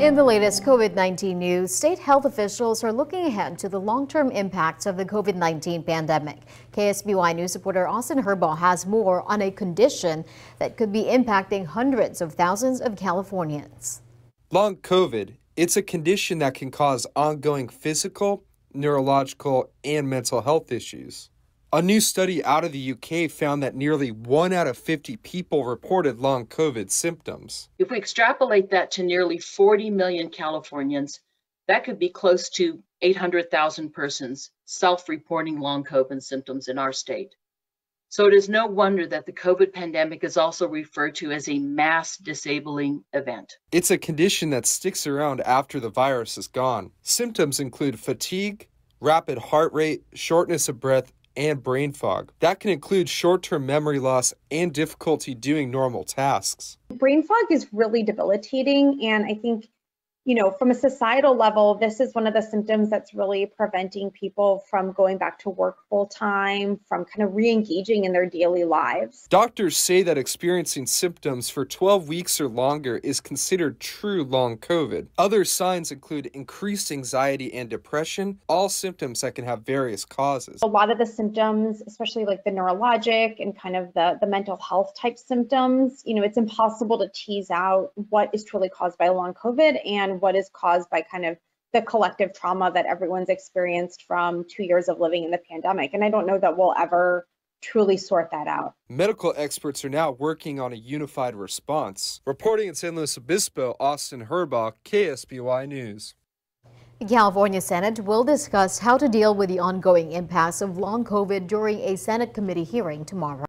In the latest COVID 19 news, state health officials are looking ahead to the long term impacts of the COVID 19 pandemic. KSBY News reporter Austin Herbaugh has more on a condition that could be impacting hundreds of thousands of Californians. Long COVID, it's a condition that can cause ongoing physical, neurological, and mental health issues. A new study out of the UK found that nearly one out of 50 people reported long COVID symptoms. If we extrapolate that to nearly 40 million Californians, that could be close to 800,000 persons self reporting long COVID symptoms in our state. So it is no wonder that the COVID pandemic is also referred to as a mass disabling event. It's a condition that sticks around after the virus is gone. Symptoms include fatigue, rapid heart rate, shortness of breath, and brain fog. That can include short term memory loss and difficulty doing normal tasks. Brain fog is really debilitating, and I think you know, from a societal level, this is one of the symptoms that's really preventing people from going back to work full time, from kind of re engaging in their daily lives. Doctors say that experiencing symptoms for 12 weeks or longer is considered true long COVID. Other signs include increased anxiety and depression, all symptoms that can have various causes. A lot of the symptoms, especially like the neurologic and kind of the, the mental health type symptoms, you know, it's impossible to tease out what is truly caused by long COVID and what is caused by kind of the collective trauma that everyone's experienced from two years of living in the pandemic. And I don't know that we'll ever truly sort that out. Medical experts are now working on a unified response. Reporting in San Luis Obispo, Austin Herbaugh, KSBY News. The California Senate will discuss how to deal with the ongoing impasse of long COVID during a Senate committee hearing tomorrow.